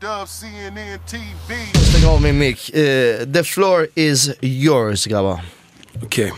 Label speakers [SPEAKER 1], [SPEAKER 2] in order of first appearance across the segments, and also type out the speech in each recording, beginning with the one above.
[SPEAKER 1] Dub CNN TV.
[SPEAKER 2] Stäng av min mick. Eh, the floor is yours grabbar.
[SPEAKER 3] Okay.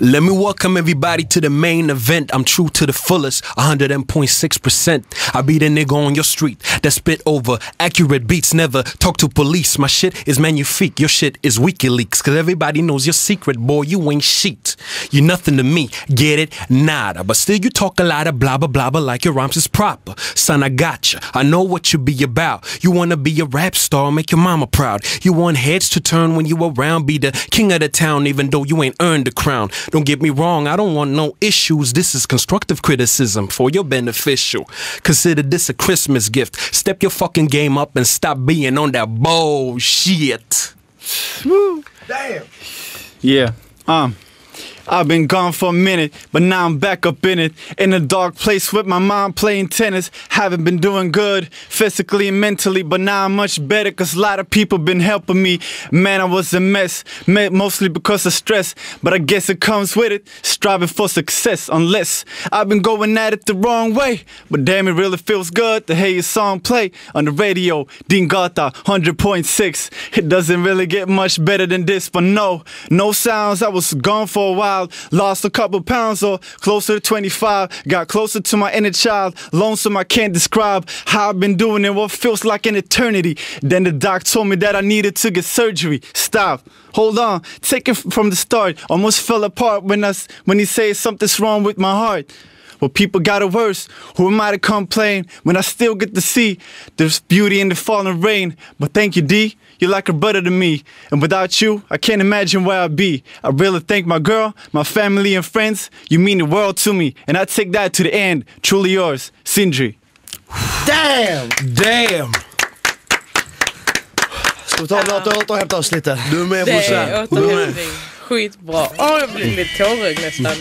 [SPEAKER 3] Let me welcome everybody to the main event. I'm true to the fullest, 100.6%. I be the nigga on your street that spit over accurate beats, never talk to police. My shit is magnifique, your shit is WikiLeaks. Cause everybody knows your secret, boy, you ain't shit. You nothing to me, get it? Nada. But still you talk a lot of blah blah blah blah like your rhymes is proper. Son, I gotcha. I know what you be about. You wanna be a rap star, make your mama proud. You want heads to turn when you around, be the king of the town, even though you ain't earned the crown. Don't get me wrong, I don't want no issues. This is constructive criticism for your beneficial. Consider this a Christmas gift. Step your fucking game up and stop being on that bullshit. Damn.
[SPEAKER 4] Yeah. Um. I've been gone for a minute, but now I'm back up in it. In a dark place with my mom playing tennis. Haven't been doing good physically and mentally, but now I'm much better cause a lot of people been helping me. Man, I was a mess, mostly because of stress, but I guess it comes with it. Striving for success, unless I've been going at it the wrong way. But damn, it really feels good to hear your song play on the radio. Din Gata, 100.6. It doesn't really get much better than this, but no, no sounds. I was gone for a while, lost a couple pounds or closer to 25. Got closer to my inner child, lonesome. I can't describe how I've been doing it, what feels like an eternity. Then the doc told me that I needed to get surgery. Stop. Hold on, take it from the start. Almost fell apart when I when he said something's wrong with my heart. Well, people got it worse. Who am I to complain when I still get to see there's beauty in the falling rain? But thank you, D. You're like a brother to me. And without you, I can't imagine where I'd be. I really thank my girl, my family, and friends. You mean the world to me. And I take that to the end. Truly yours, Sindri.
[SPEAKER 2] Damn!
[SPEAKER 3] Damn!
[SPEAKER 2] Ska vi ta en låt och återhämta oss lite?
[SPEAKER 3] Du är med brorsan.
[SPEAKER 5] är
[SPEAKER 3] är
[SPEAKER 5] återhämtning. Skitbra. Åh, jag blir lite tårögd nästan.